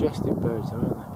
majestic birds, aren't they?